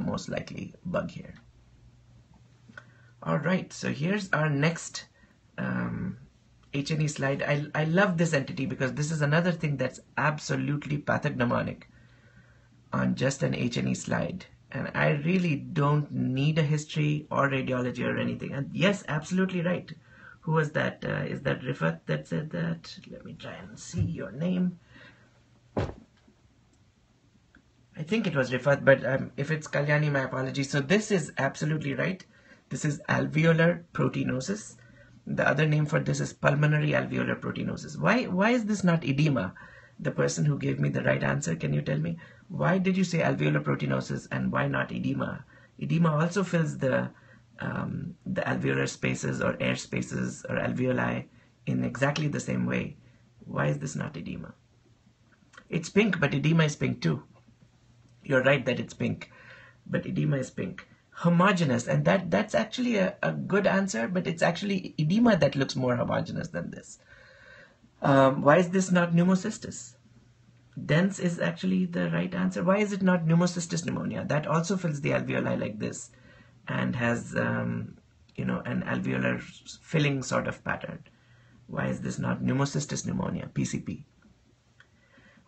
the most likely bug here. All right, so here's our next um, H&E slide. I, I love this entity because this is another thing that's absolutely pathognomonic on just an H&E slide. And I really don't need a history or radiology or anything. And yes, absolutely right. Who was that? Uh, is that Rifat that said that? Let me try and see your name. I think it was Rifat, but um, if it's Kalyani, my apologies. So this is absolutely right. This is alveolar proteinosis. The other name for this is pulmonary alveolar proteinosis. Why, why is this not edema? The person who gave me the right answer, can you tell me? Why did you say alveolar proteinosis and why not edema? Edema also fills the, um, the alveolar spaces or air spaces or alveoli in exactly the same way. Why is this not edema? It's pink, but edema is pink too. You're right that it's pink, but edema is pink. Homogeneous and that that's actually a, a good answer but it's actually edema that looks more homogeneous than this. Um, why is this not pneumocystis? Dense is actually the right answer. Why is it not pneumocystis pneumonia? That also fills the alveoli like this and has um, you know an alveolar filling sort of pattern. Why is this not pneumocystis pneumonia pcp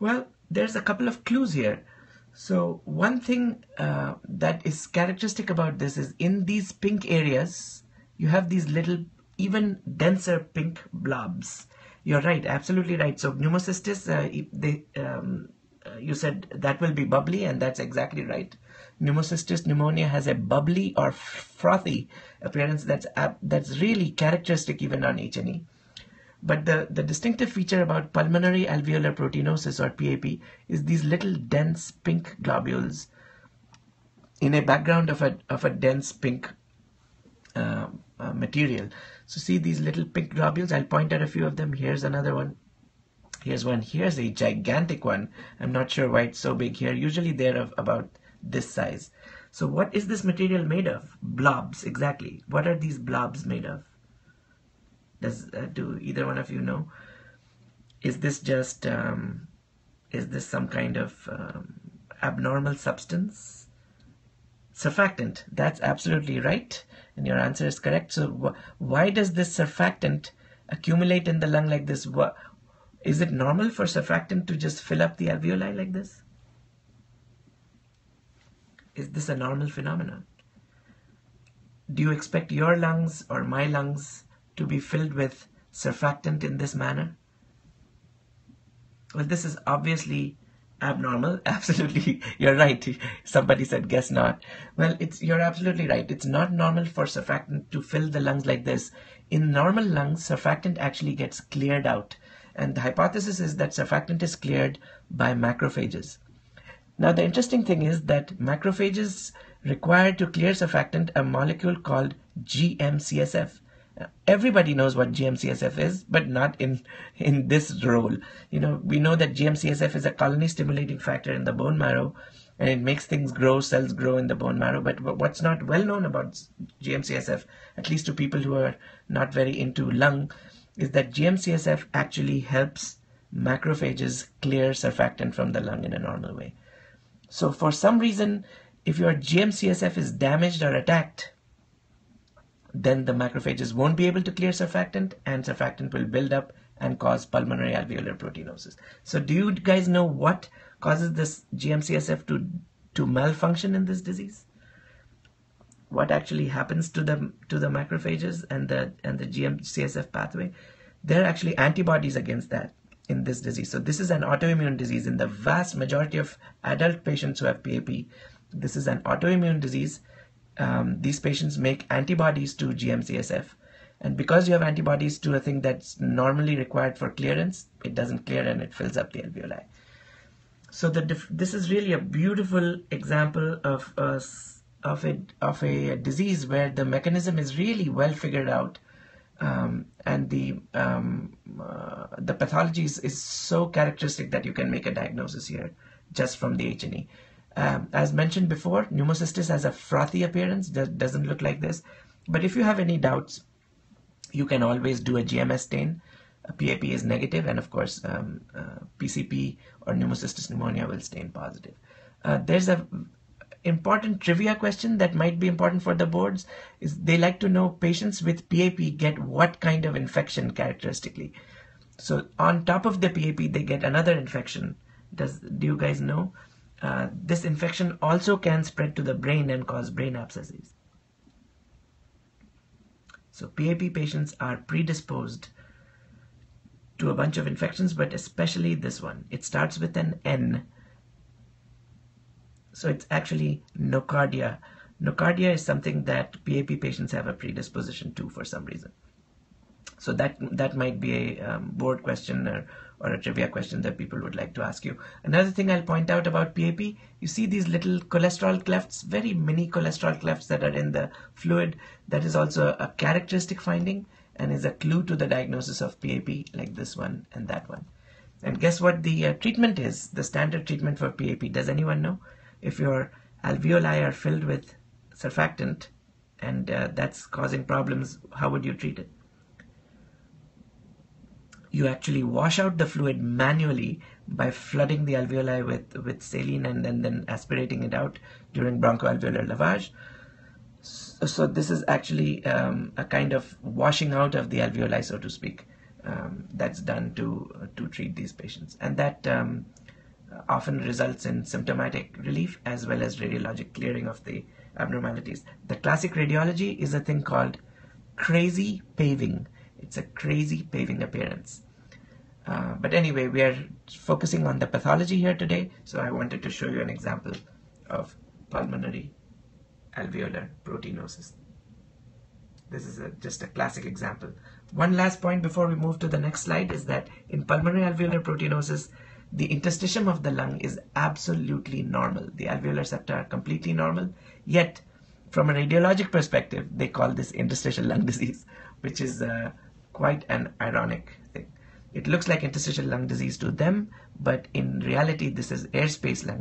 well there's a couple of clues here so one thing uh, that is characteristic about this is in these pink areas, you have these little, even denser pink blobs. You're right, absolutely right. So pneumocystis, uh, they, um, uh, you said that will be bubbly, and that's exactly right. Pneumocystis pneumonia has a bubbly or frothy appearance that's that's really characteristic even on H&E. But the, the distinctive feature about pulmonary alveolar proteinosis or PAP is these little dense pink globules in a background of a, of a dense pink uh, uh, material. So see these little pink globules, I'll point out a few of them. Here's another one. Here's one. Here's a gigantic one. I'm not sure why it's so big here. Usually they're of about this size. So what is this material made of? Blobs, exactly. What are these blobs made of? Does uh, do either one of you know? Is this just um, is this some kind of um, abnormal substance? Surfactant. That's absolutely right, and your answer is correct. So wh why does this surfactant accumulate in the lung like this? Is it normal for surfactant to just fill up the alveoli like this? Is this a normal phenomenon? Do you expect your lungs or my lungs to be filled with surfactant in this manner? Well, this is obviously abnormal. Absolutely, you're right. Somebody said, guess not. Well, it's you're absolutely right. It's not normal for surfactant to fill the lungs like this. In normal lungs, surfactant actually gets cleared out. And the hypothesis is that surfactant is cleared by macrophages. Now, the interesting thing is that macrophages require to clear surfactant a molecule called GM-CSF everybody knows what GM-CSF is, but not in in this role. You know, we know that GM-CSF is a colony stimulating factor in the bone marrow, and it makes things grow, cells grow in the bone marrow. But what's not well known about GM-CSF, at least to people who are not very into lung, is that GM-CSF actually helps macrophages clear surfactant from the lung in a normal way. So for some reason, if your GM-CSF is damaged or attacked, then the macrophages won't be able to clear surfactant and surfactant will build up and cause pulmonary alveolar proteinosis. So do you guys know what causes this GM-CSF to, to malfunction in this disease? What actually happens to the, to the macrophages and the, and the GM-CSF pathway? There are actually antibodies against that in this disease. So this is an autoimmune disease in the vast majority of adult patients who have PAP. This is an autoimmune disease um, these patients make antibodies to GM-CSF. And because you have antibodies to a thing that's normally required for clearance, it doesn't clear and it fills up the alveoli. So this is really a beautiful example of a, of a, of a disease where the mechanism is really well figured out. Um, and the um, uh, the pathology is, is so characteristic that you can make a diagnosis here just from the H&E. Um, as mentioned before, pneumocystis has a frothy appearance, that doesn't look like this. But if you have any doubts, you can always do a GMS stain. A PAP is negative, and of course, um, uh, PCP or pneumocystis pneumonia will stain positive. Uh, there's a important trivia question that might be important for the boards is they like to know patients with PAP get what kind of infection characteristically. So on top of the PAP, they get another infection. Does do you guys know? Uh, this infection also can spread to the brain and cause brain abscesses. So PAP patients are predisposed to a bunch of infections, but especially this one. It starts with an N. So it's actually nocardia. Nocardia is something that PAP patients have a predisposition to for some reason. So that that might be a um, board question or, or a trivia question that people would like to ask you. Another thing I'll point out about PAP, you see these little cholesterol clefts, very mini cholesterol clefts that are in the fluid. That is also a characteristic finding and is a clue to the diagnosis of PAP like this one and that one. And guess what the uh, treatment is, the standard treatment for PAP. Does anyone know? If your alveoli are filled with surfactant and uh, that's causing problems, how would you treat it? You actually wash out the fluid manually by flooding the alveoli with, with saline and then, then aspirating it out during bronchoalveolar lavage. So, so this is actually um, a kind of washing out of the alveoli, so to speak, um, that's done to, to treat these patients. And that um, often results in symptomatic relief as well as radiologic clearing of the abnormalities. The classic radiology is a thing called crazy paving it's a crazy paving appearance. Uh, but anyway, we are focusing on the pathology here today, so I wanted to show you an example of pulmonary alveolar proteinosis. This is a, just a classic example. One last point before we move to the next slide is that in pulmonary alveolar proteinosis, the interstitium of the lung is absolutely normal. The alveolar septa are completely normal, yet from a radiologic perspective, they call this interstitial lung disease, which is uh, quite an ironic thing. It looks like interstitial lung disease to them, but in reality, this is airspace lung